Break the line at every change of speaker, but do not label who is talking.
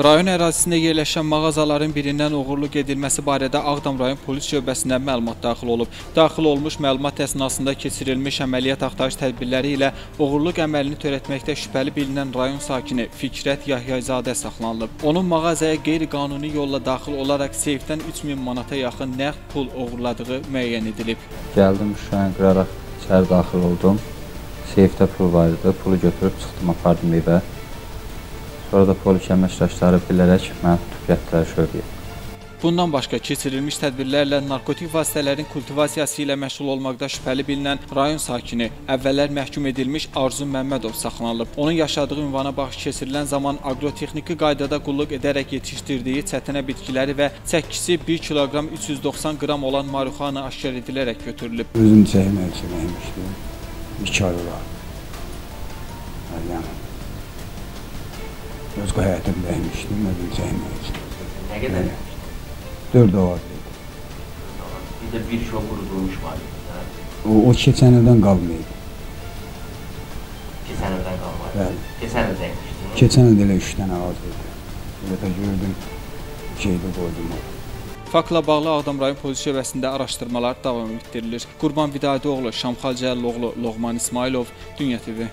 Rayon ərazisində yerləşən mağazaların birindən oğurluq edilməsi barədə Ağdam rayon polis şöbəsinə məlumat daxil olub. Daxil olmuş məlumat əsnasında keçirilmiş əməliyyat axtarış tədbirləri ilə oğurluq əməlini törətməkdə şübhəli bilinən rayon sakini Fikrət Yahyazadə saxlanılıb. Onun mağazaya qeyri-qanuni yolla daxil olaraq seyfdən 3000 manata yaxın nəqd pul oğurladığı müəyyən edilib.
Gəldim Şuşaya qıraraq içəri daxil oldum. Seyfdə pul var idi. Pulu götürüb çıxdım, apardım evə. Sonra da polis əməkdaşları bilərək məni tutub gətirdilər şöbəyə.
Bundan başqa keçirilmiş tədbirlərlə narkotik vasitələrin kultivasiyası ilə məşğul olmaqda şübhəli bilinən rayon sakini əvvəllər məhkum edilmiş Arzu Məmmədov saxlanılıb. Onun yaşadığı ünvana baxış keçirilən zaman aqrotexniki qaydada qulluq edərək yetişdirdiyi çətinə bitkiləri və çəkisi 1 kiloqram 390 qram olan marixuana aşkar edilərək götürülüb.
Özüm çəkmək üçün əymişdim. 2 ay olar. Yəni, öz həyatımda əymişdim, özüm çəkmək üçün.
Nə qədər?
4 avaz idi.
Bir də bir kilo qurudulmuş var. hə?
O, o keçən ildən qalmayıb.
Keçən ildən qalmadı.
Bəli.
Keçən il dəymişdi.
Keçən il elə 3 dənə avaz idi. Elə də gördüm, şeydə qoydum o.
Faktla bağlı Ağdam rayon polis şöbəsində araşdırmalar davam etdirilir. Qurban Vidadoğlu, Şamxal Cəlloğlu, Loğman İsmailov, Dünya TV.